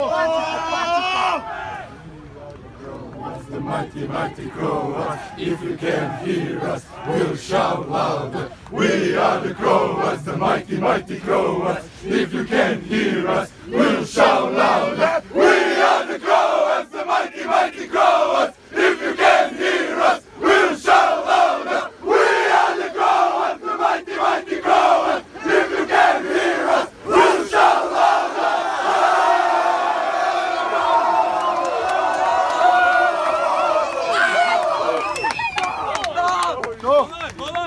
What's the mighty, mighty Croats? If you can hear us, we'll shout louder. We are the Croats, the mighty, mighty Croats. If you can hear us, we'll shout louder. We are the Croats, the mighty, mighty Croats. Go! Hold on.